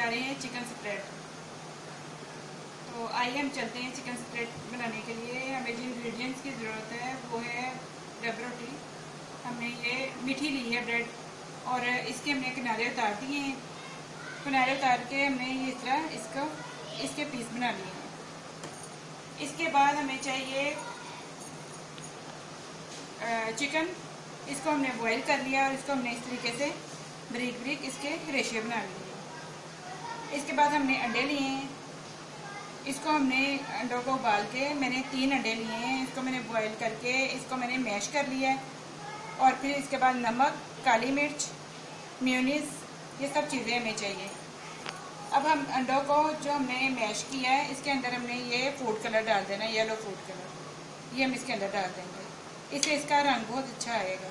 जा रहे हैं चिकन स्प्रेड तो आइए हम चलते हैं चिकन स्प्रेड बनाने के लिए। हमें जिन इंग्रेडिएंट्स की ज़रूरत है, वो है रब रोटी। हमने ये मीठी ली है ब्रेड और इसके हमने किनारे उतार दिए हैं। किनारे उतार के हमने ये इस तरह इसको, इसके पीस बना लिए हैं। इसके बाद हमें चाहिए चिकन इसको हमने बॉईल कर लिया और इसको हमने इस तरीके से ब्रिक ब्रिक इसके रेशियो बना लिए इसके बाद हमने अंडे लिए हैं। इसको हमने अंडों को उबाल के मैंने तीन अंडे लिए हैं। इसको मैंने बॉईल करके इसको मैंने मैश कर लिया है। और फिर इसके बाद नमक, काली मिर्च म्यूनिस ये सब चीज़ें हमें चाहिए। अब हम अंडों को जो हमने मैश किया है, इसके अंदर हमने ये फ़ूड कलर डाल देना येलो फ़ूड कलर ये हम इसके अंदर डाल देंगे। इससे इसका रंग बहुत अच्छा आएगा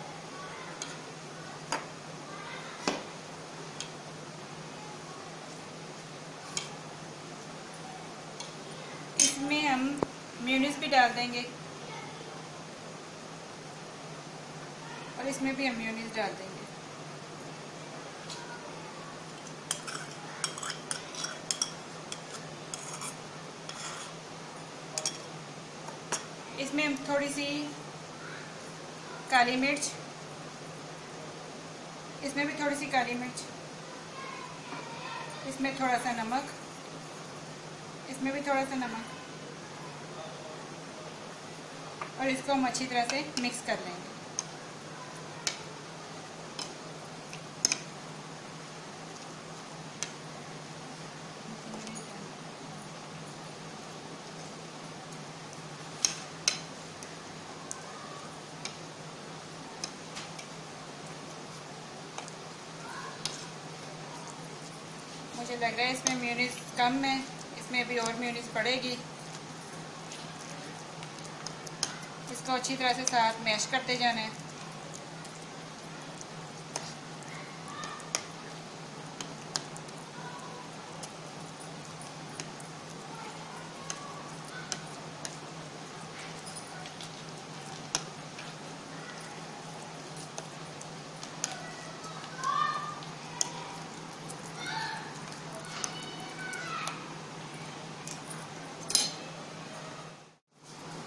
इसमें हम म्यूनिस भी डाल देंगे। और इसमें भी हम म्यूनिस डाल देंगे। इसमें हम थोड़ी सी काली मिर्च, इसमें भी थोड़ी सी काली मिर्च, इसमें थोड़ा सा नमक, इसमें भी थोड़ा सा नमक। और इसको हम अच्छी तरह से मिक्स कर लेंगे। मुझे लग रहा है इसमें म्यूनिस कम है, इसमें अभी और म्यूनिस पड़ेगी। इसको अच्छी तरह से साथ मैश करते जाना है।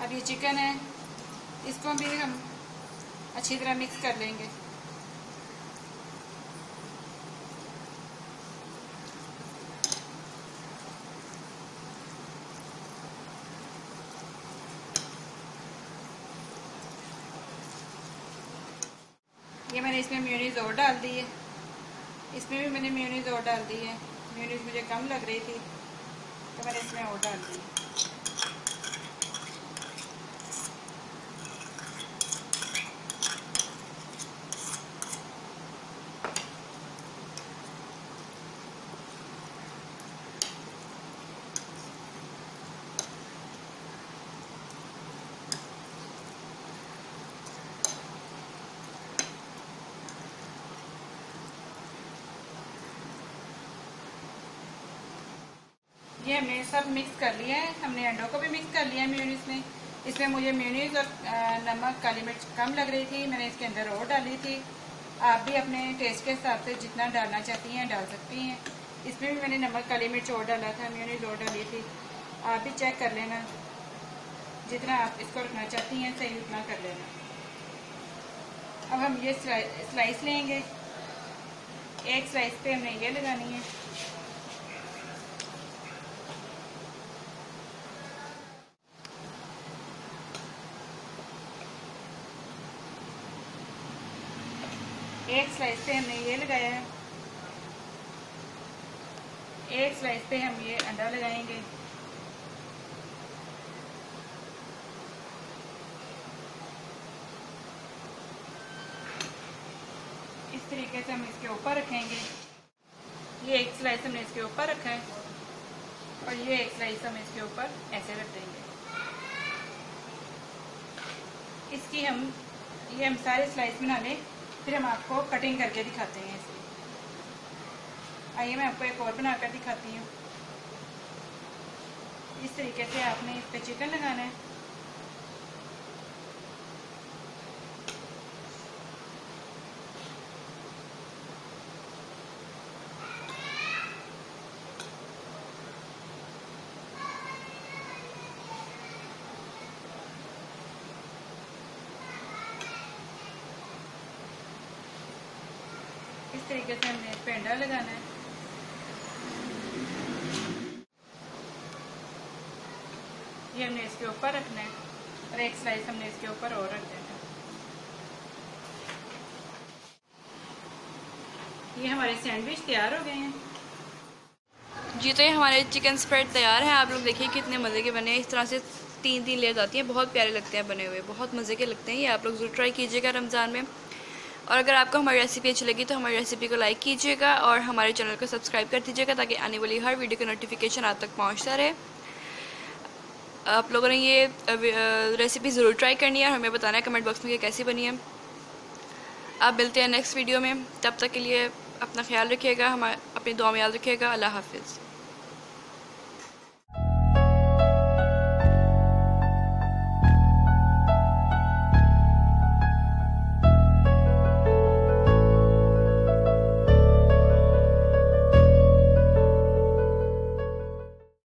अब ये चिकन है। इसको भी हम अच्छी तरह मिक्स कर लेंगे। ये मैंने इसमें म्यूनीज और डाल दी है। इसमें भी मैंने म्यूनीज और डाल दी है। म्यूनीज मुझे कम लग रही थी तो मैंने इसमें और डाल दी ये हमने सब मिक्स कर लिया है। हमने अंडों को भी मिक्स कर लिया है म्यूनीस में। इसमें मुझे म्यूनीस और नमक, काली मिर्च कम लग रही थी। मैंने इसके अंदर और डाली थी। आप भी अपने टेस्ट के हिसाब से जितना डालना चाहती हैं, डाल सकती हैं। इसमें भी मैंने नमक, काली मिर्च और डाला था। म्यूनीस और डाली थी। आप भी चेक कर लेना। जितना आप इसको रखना चाहती हैं, सही उतना कर लेना। अब हम ये स्लाइस लेंगे। एक स्लाइस पे हमने ये लगानी है। एक स्लाइस पे हमने ये लगाया है। एक स्लाइस पे हम ये अंडा लगाएँगे। इस तरीके से हम इसके ऊपर रखेंगे। ये एक स्लाइस हमने इसके ऊपर रखा है और ये एक स्लाइस हम इसके ऊपर ऐसे रख देंगे। इसकी हम, ये हम सारे स्लाइस बना लें। फिर हम आपको कटिंग करके दिखाते हैं इसे। आइए मैं आपको एक और बनाकर दिखाती हूँ। इस तरीके से आपने इस पर चिकन लगाना है। तरीके से हमने पेंडा लगाना है। ये हमने इसके ऊपर रखना है और एक स्लाइस हमने इसके ऊपर और रख देना है। ये हमारे सैंडविच तैयार हो गए हैं। जी तो ये हमारे चिकन स्प्रेड तैयार हैं। आप लोग देखिए कितने मज़े के बने इस तरह से तीन तीन लेयर आती हैं। बहुत प्यारे लगते हैं बने हुए। बहुत मज़े के लगते हैं। ये आप लोग ज़रूर ट्राई कीजिएगा रमज़ान में। और अगर आपको हमारी रेसिपी अच्छी लगी तो हमारी रेसिपी को लाइक कीजिएगा और हमारे चैनल को सब्सक्राइब कर दीजिएगा ताकि आने वाली हर वीडियो का नोटिफिकेशन आप तक पहुँचता रहे। आप लोगों ने ये रेसिपी ज़रूर ट्राई करनी है और हमें बताना है कमेंट बॉक्स में कि कैसी बनी है। आप मिलते हैं नेक्स्ट वीडियो में। तब तक के लिए अपना ख्याल रखिएगा, हमारे, अपनी दुआ में याद रखिएगा। अल्लाह हाफिज़।